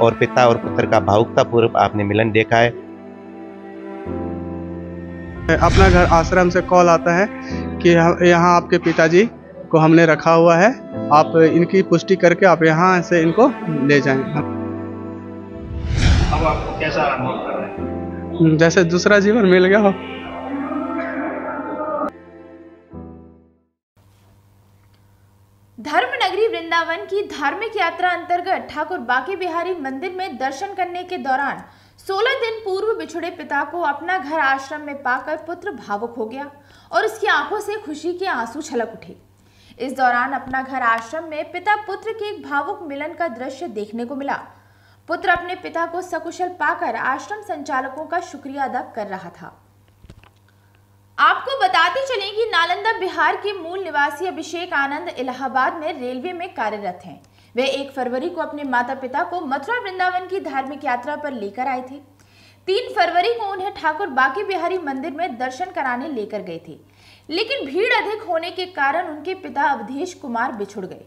और पिता और पुत्र का भावुकतापूर्व आपने मिलन देखा है। अपना घर आश्रम से कॉल आता है कि यहाँ आपके पिताजी को हमने रखा हुआ है। आप इनकी पुष्टि करके आप यहाँ से इनको ले जाएँ। अब आपको कैसा अनुभव कर रहे हैं? जैसे दूसरा जीवन मिल गया हो। धर्म नगरी वृंदावन की धार्मिक यात्रा अंतर्गत ठाकुर बाके बिहारी मंदिर में दर्शन करने के दौरान 16 दिन पूर्व बिछड़े पिता को अपना घर आश्रम में पाकर पुत्र भावुक हो गया और उसकी आँखों से खुशी के आँसू छलक उठे। इस दौरान अपना घर आश्रम में पिता पुत्र के एक भावुक मिलन का दृश्य देखने को मिला। पुत्र अपने पिता को सकुशल पाकर आश्रम संचालकों का शुक्रिया अदा कर रहा था। बताते चलें कि नालंदा बिहार के मूल निवासी अभिषेक आनंद इलाहाबाद में रेलवे में कार्यरत हैं। वे एक फरवरी को अपने माता पिता को मथुरा वृंदावन की धार्मिक यात्रा पर लेकर आए थे। तीन फरवरी को उन्हें ठाकुर बाकी बिहारी मंदिर में दर्शन कराने लेकर गए थे। लेकिन भीड़ अधिक होने के कारण उनके पिता अवधेश कुमार बिछुड़ गए।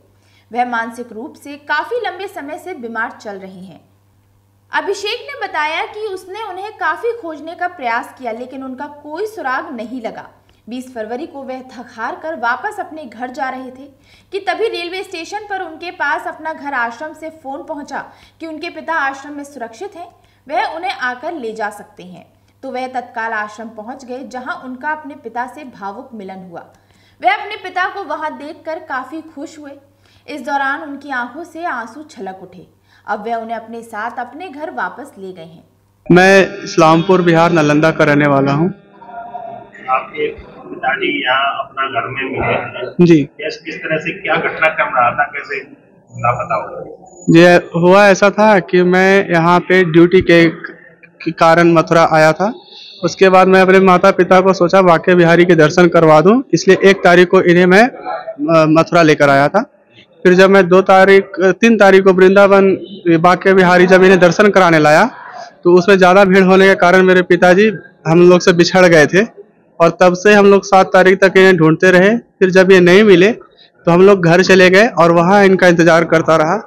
वह मानसिक रूप से काफ़ी लंबे समय से बीमार चल रहे हैं। अभिषेक ने बताया कि उसने उन्हें काफ़ी खोजने का प्रयास किया, लेकिन उनका कोई सुराग नहीं लगा। 20 फरवरी को वह थक हार कर वापस अपने घर जा रहे थे कि तभी रेलवे स्टेशन पर उनके पास अपना घर आश्रम से फ़ोन पहुँचा कि उनके पिता आश्रम में सुरक्षित हैं, वह उन्हें आकर ले जा सकते हैं। तो वह तत्काल आश्रम पहुँच गए, जहाँ उनका अपने पिता से भावुक मिलन हुआ। वह अपने पिता को वहाँ देखकर काफ़ी खुश हुए। इस दौरान उनकी आँखों से आँसू छलक उठे। अब वह उन्हें अपने साथ अपने घर वापस ले गए हैं। मैं इस्लामपुर, बिहार, नालंदा का रहने वाला हूँ। आपके पिताजी यहाँ अपना घर में मिले। हैं जी। कैस किस तरह से क्या घटनाक्रम रहा था? कैसे लापता हुआ? हुआ ऐसा था कि मैं यहाँ पे ड्यूटी के के कारण मथुरा आया था। उसके बाद मैं अपने माता पिता को सोचा वाक्य बिहारी के दर्शन करवा दूँ। इसलिए एक तारीख को इन्हें मैं मथुरा लेकर आया था। फिर जब मैं दो तारीख तीन तारीख को वृंदावन वाक्य बिहारी जब इन्हें दर्शन कराने लाया तो उसमें ज़्यादा भीड़ होने के कारण मेरे पिताजी हम लोग से बिछड़ गए थे। और तब से हम लोग सात तारीख तक इन्हें ढूंढते रहे। फिर जब ये नहीं मिले तो हम लोग घर चले गए और वहाँ इनका इंतज़ार करता रहा।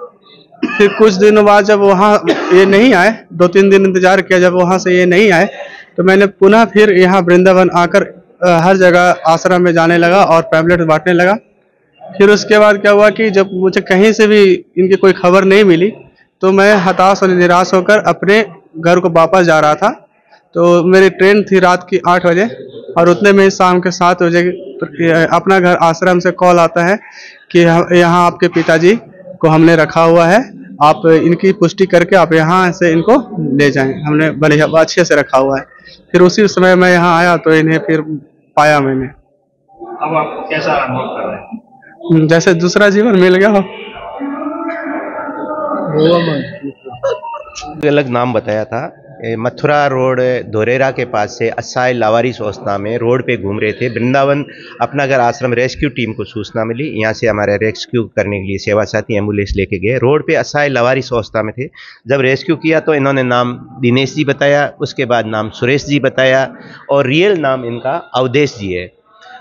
फिर कुछ दिनों बाद जब वहाँ ये नहीं आए, दो तीन दिन इंतज़ार किया, जब वहाँ से ये नहीं आए तो मैंने पुनः फिर यहाँ वृंदावन आकर हर जगह आश्रम में जाने लगा और पैम्पलेट बांटने लगा। फिर उसके बाद क्या हुआ कि जब मुझे कहीं से भी इनकी कोई खबर नहीं मिली तो मैं हताश और निराश होकर अपने घर को वापस जा रहा था। तो मेरी ट्रेन थी रात की आठ बजे। और उतने में शाम के सात बजे अपना घर आश्रम से कॉल आता है कि यहाँ आपके पिताजी को हमने रखा हुआ है। आप इनकी पुष्टि करके आप यहाँ से इनको ले जाएँ। हमने बढ़िया अच्छे से रखा हुआ है। फिर उसी समय मैं यहाँ आया तो इन्हें फिर पाया मैंने। अब आपको कैसा अनुभव कर रहे हैं? जैसे दूसरा जीवन मिल गया हो। अलग नाम बताया था। मथुरा रोड धोरेरा के पास से असाय लावारी सोचना में रोड पे घूम रहे थे। वृंदावन अपना घर आश्रम रेस्क्यू टीम को सूचना मिली, यहाँ से हमारे रेस्क्यू करने के लिए सेवा साथी एंबुलेंस लेके गए। रोड पे असाय लवारी सोचना में थे। जब रेस्क्यू किया तो इन्होंने नाम दिनेश जी बताया, उसके बाद नाम सुरेश जी बताया और रियल नाम इनका अवधेश जी है।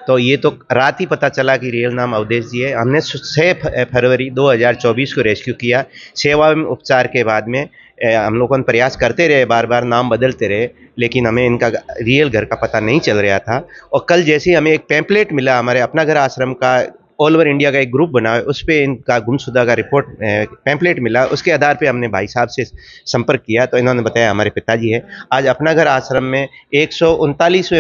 तो ये तो रात ही पता चला कि रियल नाम अवधेश जी है। हमने छः फरवरी 2024 को रेस्क्यू किया। सेवा में उपचार के बाद में हम लोग प्रयास करते रहे बार बार नाम बदलते रहे, लेकिन हमें इनका रियल घर का पता नहीं चल रहा था। और कल जैसे हमें एक पैम्पलेट मिला, हमारे अपना घर आश्रम का ऑल ओवर इंडिया का एक ग्रुप बना है उस पर इनका गुमशुदा का रिपोर्ट पैम्पलेट मिला। उसके आधार पे हमने भाई साहब से संपर्क किया तो इन्होंने बताया हमारे पिताजी है। आज अपना घर आश्रम में एक सौ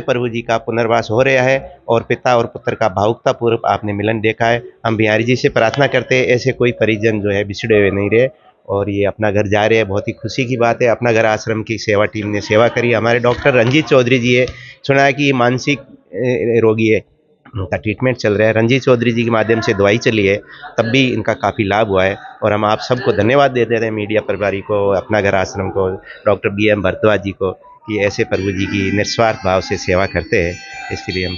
प्रभु जी का पुनर्वास हो रहा है और पिता और पुत्र का भावुकतापूर्व आपने मिलन देखा है। हम बिहारी जी से प्रार्थना करते हैं, ऐसे कोई परिजन जो है बिछड़े हुए नहीं रहे और ये अपना घर जा रहे हैं। बहुत ही खुशी की बात है, अपना घर आश्रम की सेवा टीम ने सेवा करी। हमारे डॉक्टर रंजीत चौधरी जी है, सुना है कि ये मानसिक रोगी है। उनका ट्रीटमेंट चल रहा है। रंजीत चौधरी जी के माध्यम से दवाई चली है, तब भी इनका काफ़ी लाभ हुआ है और हम आप सबको धन्यवाद देते हैं मीडिया परिवारी को, अपना घर आश्रम को doctor B M Bharadwaj ji को, कि ऐसे प्रभु जी की निस्वार्थ भाव से सेवा करते हैं। इसके लिए हम